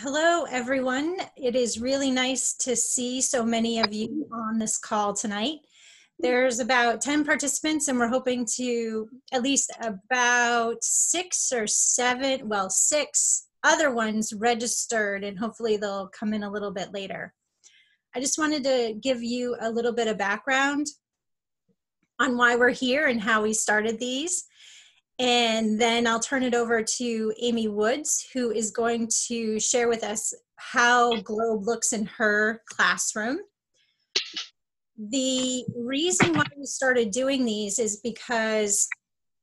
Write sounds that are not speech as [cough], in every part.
Hello, everyone. It is really nice to see so many of you on this call tonight. There's about 10 participants, and we're hoping to at least about six or seven, well, six other ones registered, and hopefully they'll come in a little bit later. I just wanted to give you a little bit of background on why we're here and how we started these. And then I'll turn it over to Amy Woods, who is going to share with us how Globe looks in her classroom. The reason why we started doing these is because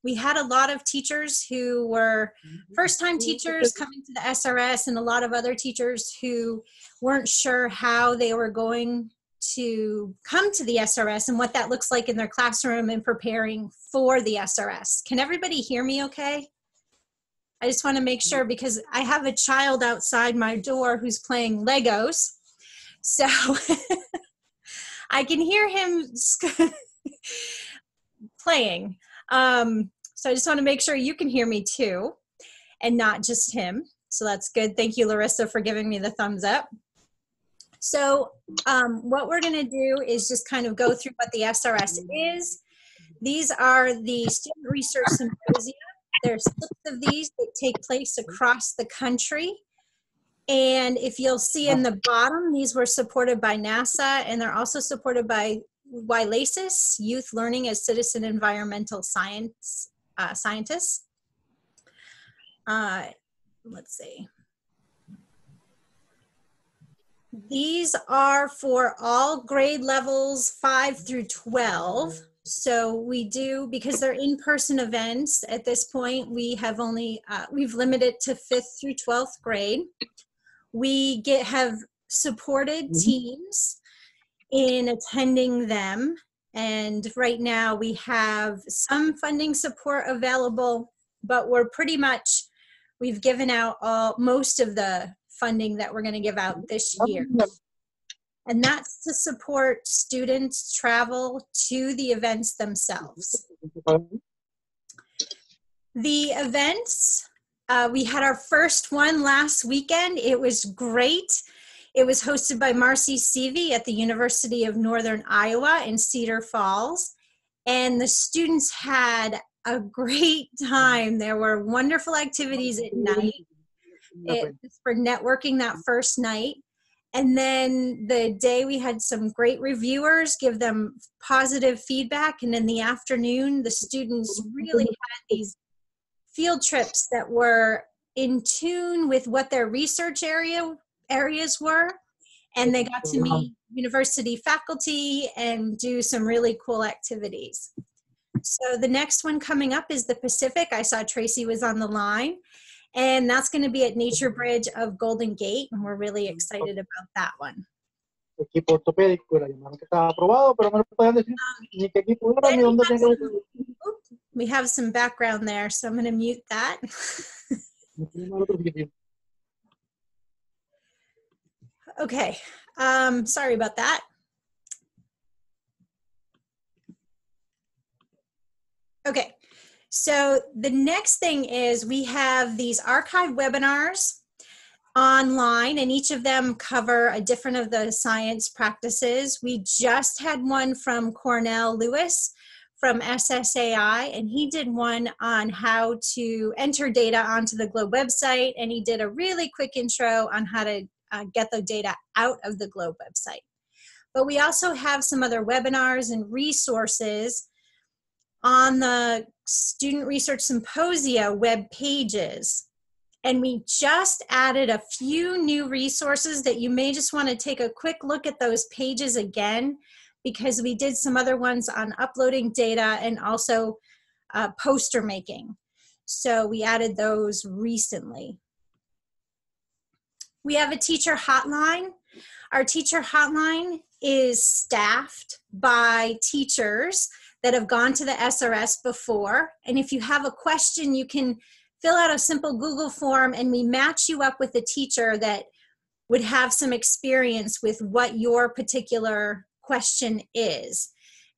we had a lot of teachers who were mm-hmm. first time teachers coming to the SRS and a lot of other teachers who weren't sure how they were going to come to the SRS and what that looks like in their classroom and preparing for the SRS. Can everybody hear me okay? I just want to make sure because I have a child outside my door who's playing Legos. So [laughs] I can hear him [laughs] playing. Um, so I just want to make sure you can hear me too and not just him. So that's good. Thank you, Larissa, for giving me the thumbs up. So um, what we're going to do is just kind of go through what the SRS is. These are the student research symposia. There's six of these that take place across the country. And if you'll see in the bottom, these were supported by NASA and they're also supported by YLACES, Youth Learning as Citizen Environmental Science uh, Scientists. Uh, let's see. These are for all grade levels 5 through 12. So we do, because they're in-person events at this point, we have only, uh, we've limited to 5th through 12th grade. We get have supported mm-hmm. teams in attending them. And right now we have some funding support available, but we're pretty much, we've given out all, most of the funding that we're going to give out this year. And that's to support students travel to the events themselves. The events, uh, we had our first one last weekend. It was great. It was hosted by Marcy Seavey at the University of Northern Iowa in Cedar Falls. And the students had a great time. There were wonderful activities at night it, for networking that first night. And then the day we had some great reviewers give them positive feedback. And in the afternoon, the students really [laughs] had these field trips that were in tune with what their research area areas were. And they got to meet university faculty and do some really cool activities. So the next one coming up is the Pacific. I saw Tracy was on the line and that's going to be at Nature Bridge of Golden Gate, and we're really excited about that one. Equipo ortopédico era que estaba aprobado, pero no lo pueden decir ni qué equipo era ni dónde We have some background there, so I'm going to mute that. [laughs] okay, um, sorry about that. Okay, so the next thing is we have these archive webinars online and each of them cover a different of the science practices. We just had one from Cornell Lewis from SSAI and he did one on how to enter data onto the Globe website and he did a really quick intro on how to uh, get the data out of the Globe website. But we also have some other webinars and resources on the Student Research Symposia web pages. And we just added a few new resources that you may just want to take a quick look at those pages again because we did some other ones on uploading data and also uh, poster making. So we added those recently. We have a teacher hotline. Our teacher hotline is staffed by teachers that have gone to the SRS before. And if you have a question, you can fill out a simple Google form and we match you up with a teacher that would have some experience with what your particular question is.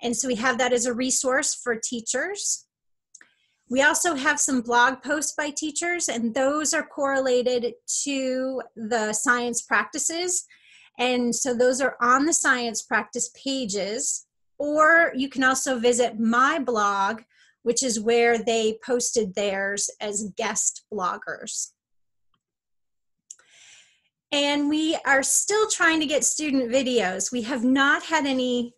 And so we have that as a resource for teachers. We also have some blog posts by teachers, and those are correlated to the science practices. And so those are on the science practice pages. Or you can also visit my blog, which is where they posted theirs as guest bloggers. And we are still trying to get student videos. We have not had any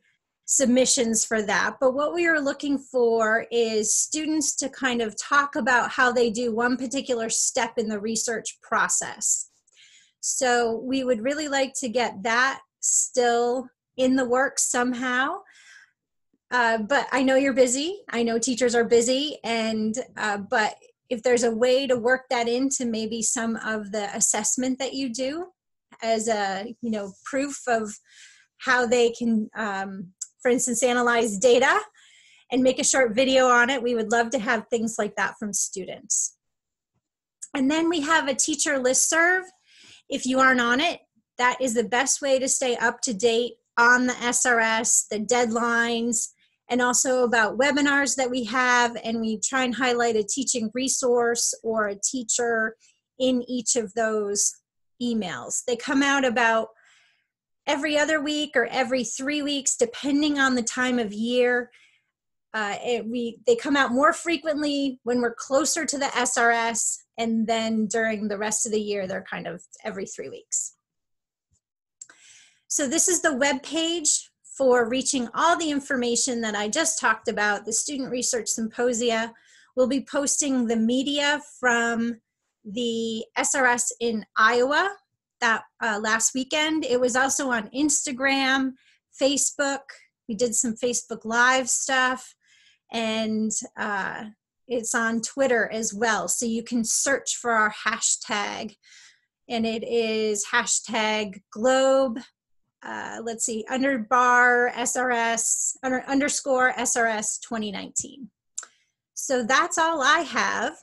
submissions for that. But what we are looking for is students to kind of talk about how they do one particular step in the research process. So we would really like to get that still in the works somehow. Uh, but I know you're busy. I know teachers are busy, and uh, but if there's a way to work that into maybe some of the assessment that you do as a you know proof of how they can um, for instance, analyze data and make a short video on it. We would love to have things like that from students. And then we have a teacher list serve. If you aren't on it, that is the best way to stay up to date on the SRS, the deadlines, and also about webinars that we have. And we try and highlight a teaching resource or a teacher in each of those emails. They come out about every other week or every three weeks, depending on the time of year. Uh, it, we they come out more frequently when we're closer to the SRS, and then during the rest of the year, they're kind of every three weeks. So this is the web page for reaching all the information that I just talked about. The Student Research Symposia. We'll be posting the media from the SRS in Iowa that uh, last weekend. It was also on Instagram, Facebook. We did some Facebook Live stuff, and uh, it's on Twitter as well. So you can search for our hashtag, and it is hashtag Globe. Uh, let's see, under bar SRS under, underscore SRS 2019. So that's all I have.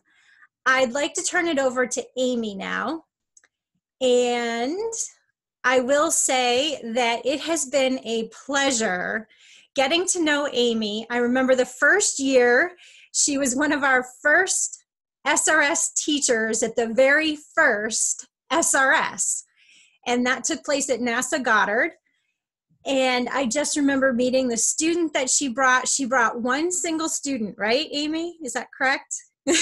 I'd like to turn it over to Amy now. And I will say that it has been a pleasure getting to know Amy. I remember the first year, she was one of our first SRS teachers at the very first SRS. And that took place at NASA Goddard. And I just remember meeting the student that she brought. She brought one single student, right, Amy? Is that correct? [laughs]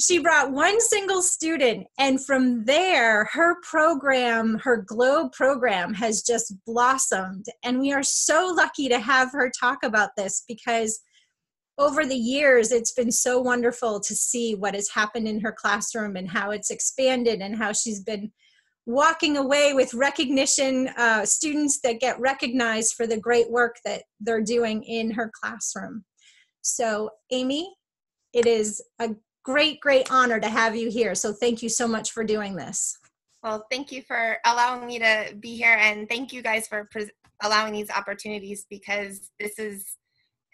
she brought one single student and from there her program her globe program has just blossomed and we are so lucky to have her talk about this because over the years it's been so wonderful to see what has happened in her classroom and how it's expanded and how she's been walking away with recognition uh, students that get recognized for the great work that they're doing in her classroom so amy it is a great, great honor to have you here. So thank you so much for doing this. Well, thank you for allowing me to be here, and thank you guys for pre- allowing these opportunities because this is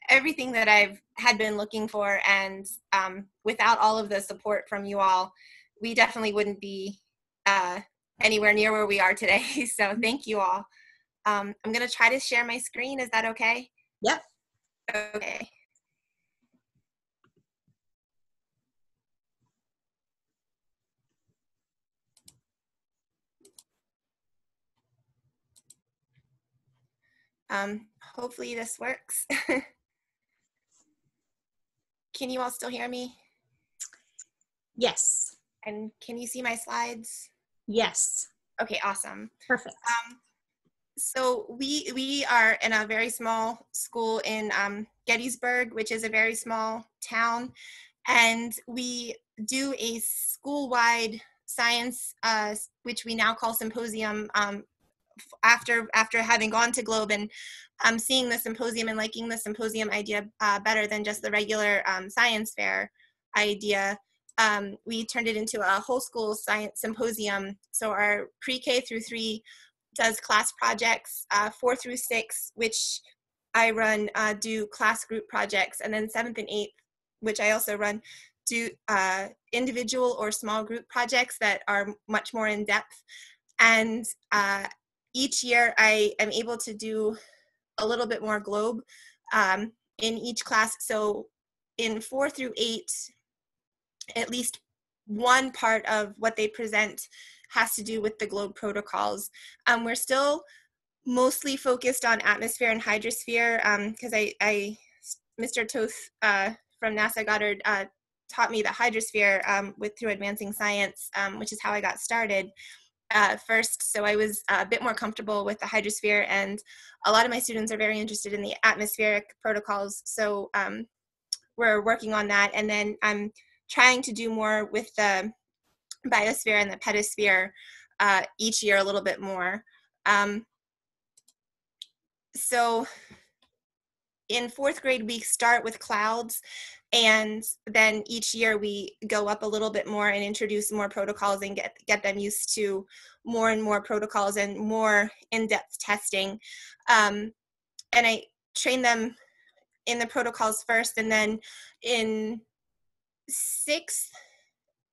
everything that I've had been looking for. And um, without all of the support from you all, we definitely wouldn't be uh, anywhere near where we are today. [laughs] so thank you all. Um, I'm going to try to share my screen. Is that okay? Yep. Okay. Um, hopefully this works. [laughs] can you all still hear me? Yes. And can you see my slides? Yes. Okay, awesome. Perfect. Um, so we we are in a very small school in um, Gettysburg, which is a very small town, and we do a school-wide science, uh, which we now call symposium, um, after after having gone to Globe and um, seeing the symposium and liking the symposium idea uh, better than just the regular um, science fair idea, um, we turned it into a whole school science symposium. So our pre-K through three does class projects, uh, four through six, which I run, uh, do class group projects, and then seventh and eighth, which I also run, do uh, individual or small group projects that are much more in depth. And uh, each year I am able to do a little bit more globe um, in each class. So in four through eight, at least one part of what they present has to do with the globe protocols. Um, we're still mostly focused on atmosphere and hydrosphere because um, I, I, Mr. Toth uh, from NASA Goddard uh, taught me the hydrosphere um, with through advancing science, um, which is how I got started. Uh, first, so I was a bit more comfortable with the hydrosphere, and a lot of my students are very interested in the atmospheric protocols. So um, we're working on that, and then I'm trying to do more with the biosphere and the pedosphere uh, each year a little bit more. Um, so in fourth grade, we start with clouds, and then each year we go up a little bit more and introduce more protocols and get get them used to more and more protocols and more in-depth testing. Um, and I train them in the protocols first, and then in sixth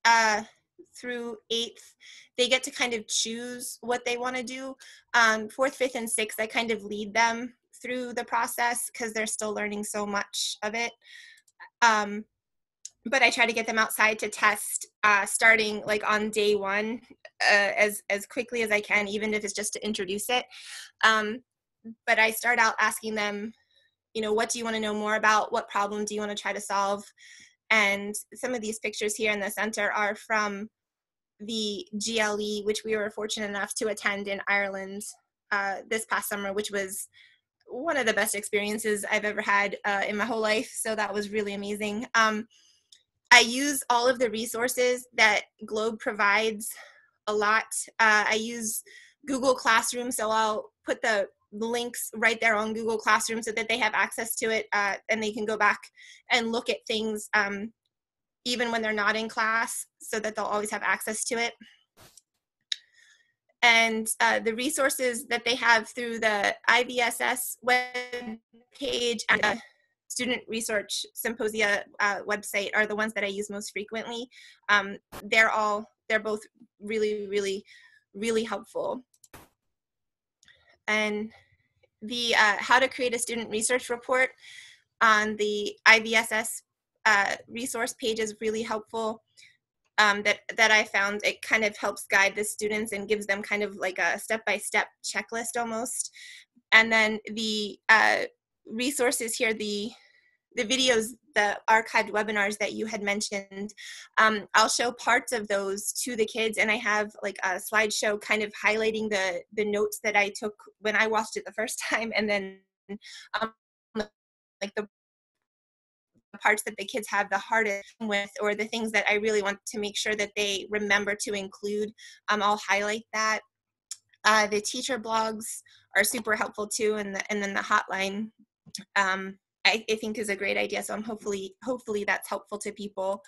uh, through eighth, they get to kind of choose what they want to do. Um, fourth, fifth, and sixth, I kind of lead them through the process because they're still learning so much of it. Um, but I try to get them outside to test uh, starting like on day one uh, as as quickly as I can, even if it's just to introduce it. Um, but I start out asking them, you know, what do you want to know more about? What problem do you want to try to solve? And some of these pictures here in the center are from the GLE, which we were fortunate enough to attend in Ireland uh, this past summer, which was one of the best experiences I've ever had uh, in my whole life. So that was really amazing. Um, I use all of the resources that Globe provides a lot. Uh, I use Google Classroom, so I'll put the links right there on Google Classroom so that they have access to it uh, and they can go back and look at things um, even when they're not in class so that they'll always have access to it. And uh, the resources that they have through the IVSS web page and the Student Research Symposia uh, website are the ones that I use most frequently. Um, they're all, they're both really, really, really helpful and the uh, how to create a student research report on the IVSS uh, resource page is really helpful. Um, that that I found it kind of helps guide the students and gives them kind of like a step-by-step checklist almost. And then the uh, resources here, the the videos, the archived webinars that you had mentioned, um, I'll show parts of those to the kids, and I have like a slideshow kind of highlighting the the notes that I took when I watched it the first [laughs] time, and then um, like the parts that the kids have the hardest with or the things that I really want to make sure that they remember to include. Um, I'll highlight that. Uh, the teacher blogs are super helpful too, and the, and then the hotline. Um, I, I think is a great idea. So I'm hopefully hopefully that's helpful to people.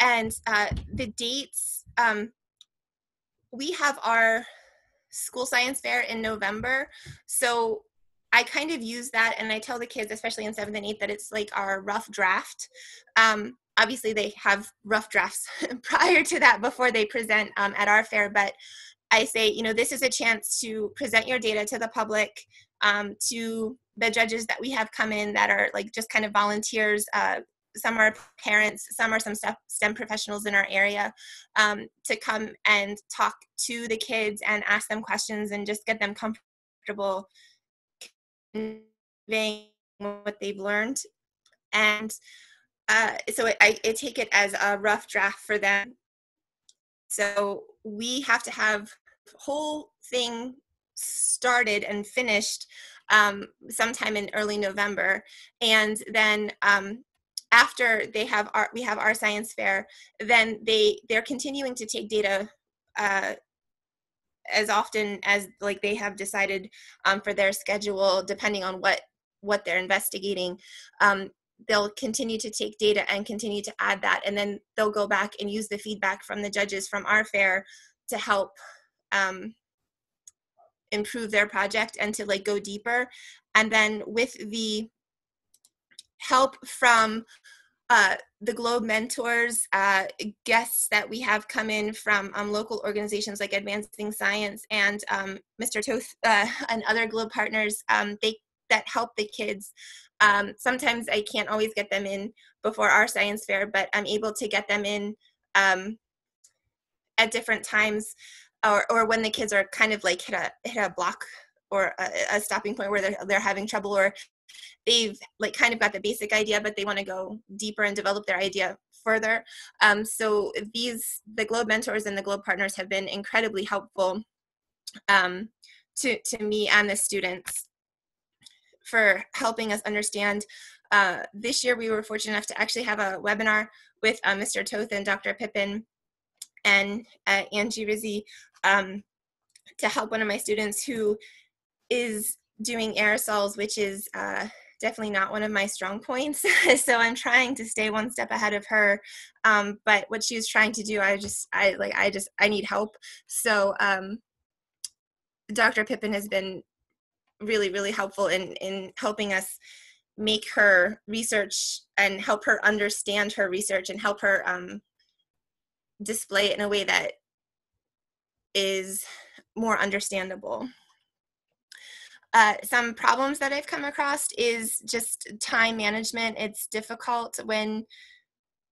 And uh, the dates, um, we have our school science fair in November. So I kind of use that and I tell the kids, especially in seventh and eighth, that it's like our rough draft. Um, obviously, they have rough drafts [laughs] prior to that before they present um, at our fair, but I say, you know, this is a chance to present your data to the public, um, to the judges that we have come in that are like just kind of volunteers. Uh, some are parents, some are some STEM professionals in our area um, to come and talk to the kids and ask them questions and just get them comfortable conveying what they've learned. And uh, so I, I take it as a rough draft for them. So we have to have whole thing started and finished um, sometime in early November. And then um, after they have our, we have our science fair, then they they're continuing to take data uh, as often as like they have decided um, for their schedule, depending on what what they're investigating. Um, they'll continue to take data and continue to add that, and then they'll go back and use the feedback from the judges from our fair to help um, improve their project and to like go deeper and then with the help from uh, the Globe mentors, uh, guests that we have come in from um, local organizations like Advancing Science and um, Mr. Toth uh, [laughs] and other Globe partners, um, they that help the kids. Um, sometimes I can't always get them in before our science fair, but I'm able to get them in um, at different times or, or when the kids are kind of like hit a hit a block or a, a stopping point where they're, they're having trouble or they've like kind of got the basic idea but they want to go deeper and develop their idea further. Um, so these the globe mentors and the globe partners have been incredibly helpful um, to, to me and the students for helping us understand uh, this year we were fortunate enough to actually have a webinar with uh, mr toth and dr pippin and uh, angie rizzi um, to help one of my students who is doing aerosols, which is uh, definitely not one of my strong points. [laughs] so I'm trying to stay one step ahead of her. Um, but what she was trying to do, I just, I like, I just, I need help. So um, Dr. Pippin has been really, really helpful in in helping us make her research and help her understand her research and help her um, display it in a way that is more understandable. Uh, some problems that I've come across is just time management. It's difficult when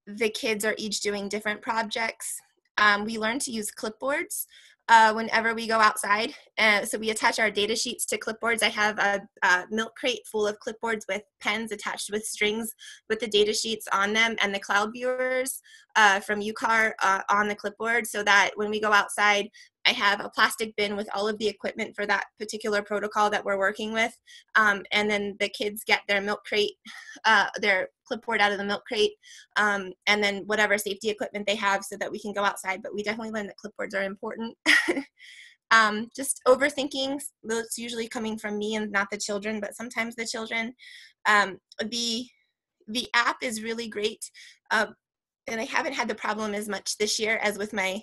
the kids are each doing different projects. Um, we learn to use clipboards uh, whenever we go outside. Uh, so we attach our data sheets to clipboards. I have a, a, milk crate full of clipboards with pens attached with strings with the data sheets on them and the cloud viewers uh, from UCAR uh, on the clipboard so that when we go outside, I have a plastic bin with all of the equipment for that particular protocol that we're working with. Um, and then the kids get their milk crate, uh, their clipboard out of the milk crate, um, and then whatever safety equipment they have so that we can go outside. But we definitely learn that clipboards are important. [laughs] um, just overthinking, that's usually coming from me and not the children, but sometimes the children. Um, the, the app is really great. Uh, and I haven't had the problem as much this year as with my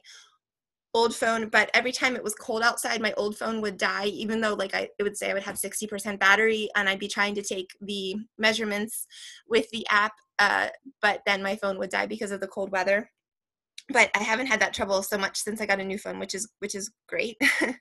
old phone but every time it was cold outside my old phone would die even though like i it would say i would have 60% battery and i'd be trying to take the measurements with the app uh, but then my phone would die because of the cold weather. But i haven't had that trouble so much since i got a new phone which is which is great. [laughs]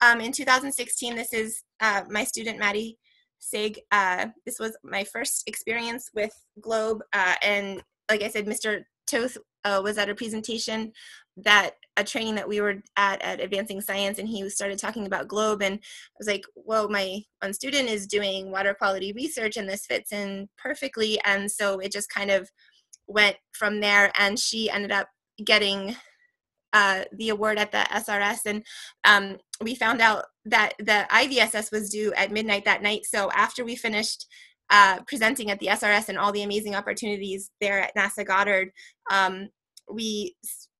Um, in 2016 this is uh, my student maddie sig uh, this was my first experience with globe uh, and like i said mr toth uh, was at a presentation that a training that we were at at advancing science and he started talking about globe and i was like well my one student is doing water quality research and this fits in perfectly and so it just kind of went from there and she ended up getting uh, the award at the SRS, and um, we found out that the IVSS was due at midnight that night. So after we finished uh, presenting at the SRS and all the amazing opportunities there at NASA Goddard, um, we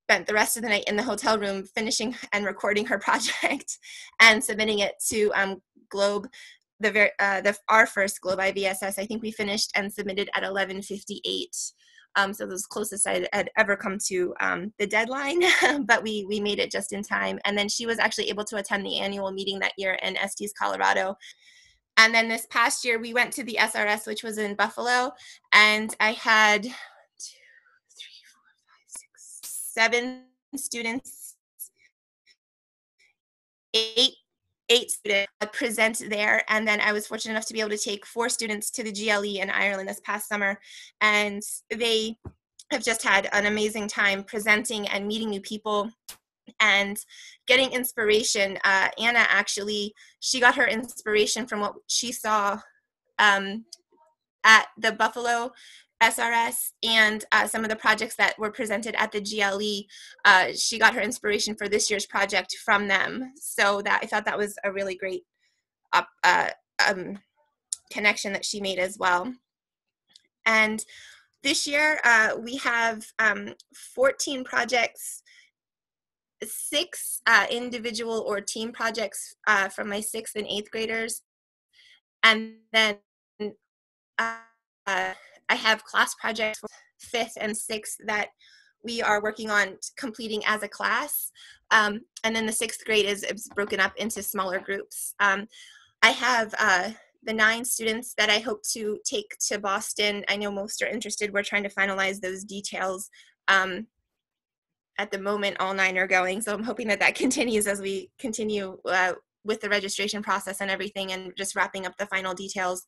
spent the rest of the night in the hotel room finishing [laughs] and recording her [laughs] project and submitting it to um, Globe. The, ver- uh, the our first Globe IVSS, I think we finished and submitted at 11:58. Um, so was closest I had ever come to um, the deadline, [laughs] but we we made it just in time. And then she was actually able to attend the annual meeting that year in Estes, Colorado. And then this past year, we went to the SRS, which was in Buffalo, and I had seven students, eight eight students present there and then i was fortunate enough to be able to take four students to the gle in ireland this past summer and they have just had an amazing time presenting and meeting new people and getting inspiration. Uh, anna actually she got her inspiration from what she saw um, at the buffalo SRS and uh, some of the projects that were presented at the GLE, uh, she got her inspiration for this year's project from them. So that I thought that was a really great uh, um, connection that she made as well. And this year uh, we have um, 14 projects, six uh, individual or team projects uh, from my sixth and eighth graders, and then I have class projects for fifth and sixth that we are working on completing as a class. Um, and then the sixth grade is, is, broken up into smaller groups. Um, I have uh, the nine students that I hope to take to Boston. I know most are interested. We're trying to finalize those details. Um, at the moment, all nine are going, so I'm hoping that that [laughs] continues as we continue uh, with the registration process and everything and just wrapping up the final details.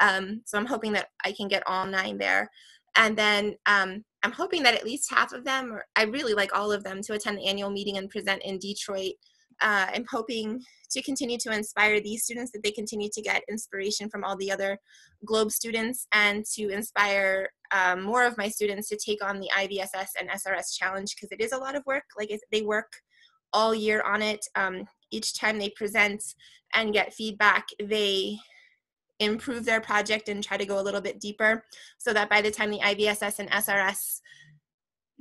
Um, so I'm hoping that I can get all nine there. And then um, I'm hoping that at least half of them, or I really like all of them, to attend the annual meeting and present in Detroit. Uh, I'm hoping to continue to inspire these students that they continue to get inspiration from all the other Globe students and to inspire um, more of my students to take on the IVSS and SRS challenge because it is a lot of work. Like they work all year on it. Um, each time they present and get feedback, they improve their project and try to go a little bit deeper so that by the time the IVSS and SRS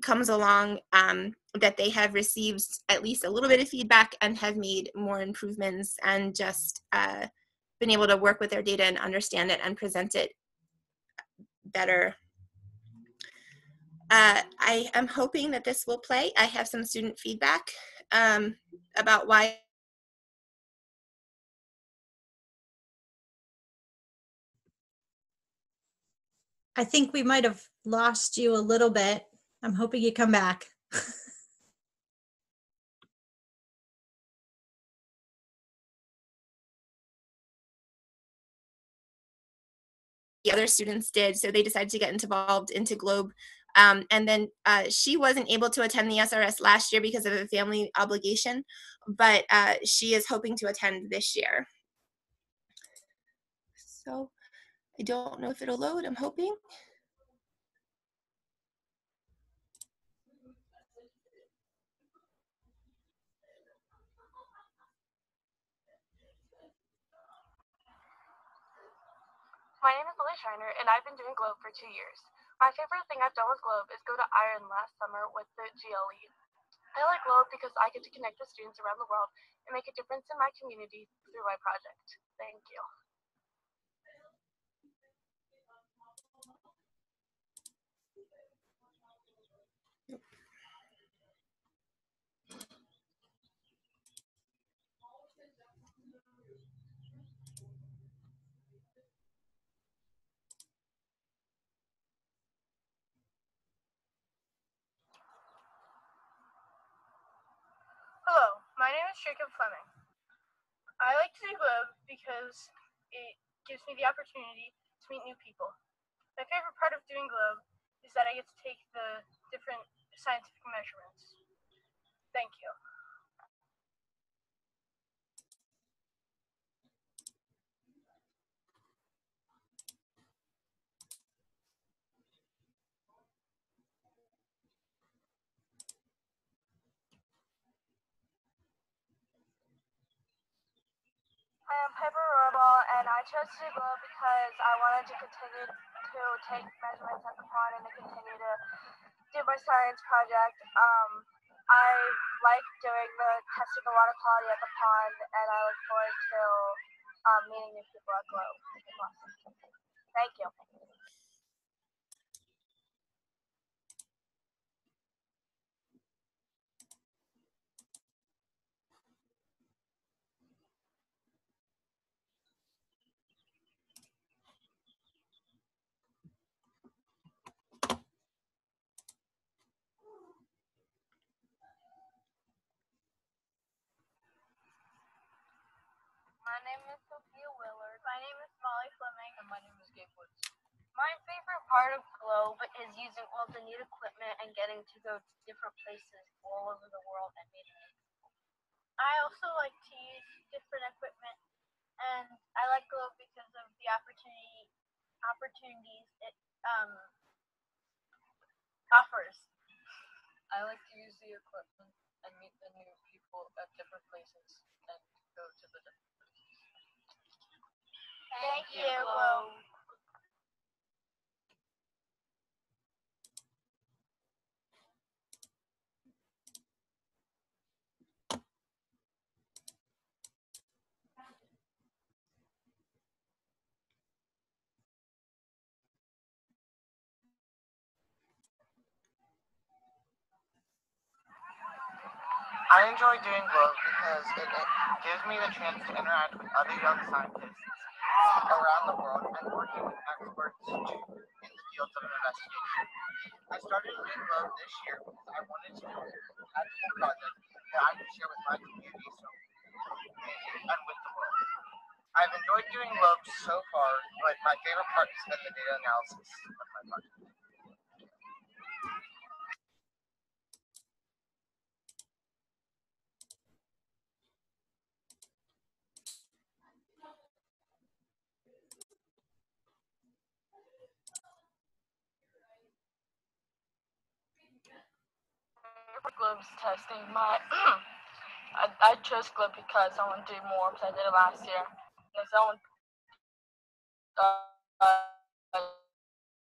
comes along um, that they have received at least a little bit of feedback and have made more improvements and just uh, been able to work with their data and understand it and present it better. Uh, I am hoping that this will play. I have some student feedback um, about why I think we might have lost you a little bit. I'm hoping you come back. [laughs] the other students did. So they decided to get involved into Globe. Um, and then uh, she wasn't able to attend the SRS last year because of a family obligation, but uh, she is hoping to attend this year. So I don't know if it'll load, I'm hoping. My name is Lily Shiner, and I've been doing Globe for two years. My favorite thing I've done with Globe is go to Ireland last summer with the GLE. I like Globe because I get to connect with students around the world and make a difference in my community through my project. Thank you. Hello, my name is Jacob Fleming. I like to do Globe because it gives me the opportunity to meet new people. My favorite part of doing Globe is that I get to take the different scientific measurements. Thank you. Piper Roybal, and I chose to do because I wanted to continue to take measurements at the pond and to continue to do my science project. Um, I like doing the testing of the water quality at the pond, and I look forward to um, meeting new people at Globe. Thank you. My name is Sophia Willard. My name is Molly Fleming. And my name is Gabe Woods. My favorite part of Globe is using all the neat equipment and getting to go to different places all over the world and meeting new people. I also like to use different equipment and I like Globe because of the opportunity opportunities it um, offers. I like to use the equipment and meet the new people at different places and go to the different. Thank you. I enjoy doing Globe because it, it gives me the chance to interact with other young scientists around the world and working with experts in the fields of investigation. I started Globe this year because I wanted to do a project that I could share with my community. So and with the world. I've enjoyed doing Globe so far, but my favorite part has been the data analysis of my project. Globe's testing. My [clears throat] I, I chose Globe because I want to do more because I did it last year. Because I want uh,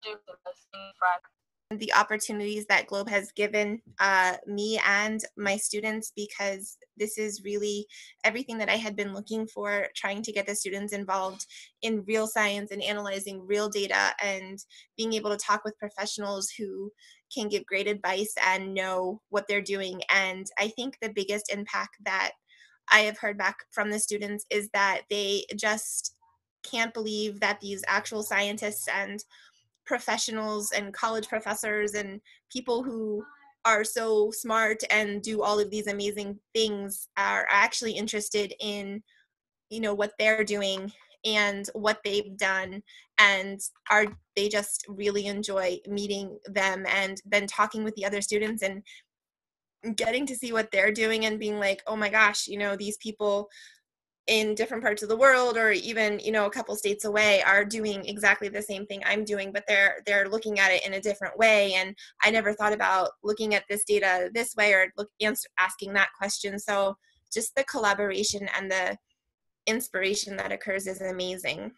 do the testing front. The opportunities that Globe has given uh, me and my students because this is really everything that I had been looking for, trying to get the students involved in real science and analyzing real data and being able to talk with professionals who can give great advice and know what they're doing. And I think the biggest impact that I have heard back from the students is that they just can't believe that these actual scientists and professionals and college professors and people who are so smart and do all of these amazing things are actually interested in you know what they're doing and what they've done and are they just really enjoy meeting them and then talking with the other students and getting to see what they're doing and being like oh my gosh you know these people in different parts of the world or even you know a couple states away are doing exactly the same thing i'm doing but they're they're looking at it in a different way. And i never thought about looking at this data this way or look answer, asking that question. So just the collaboration and the inspiration that occurs is amazing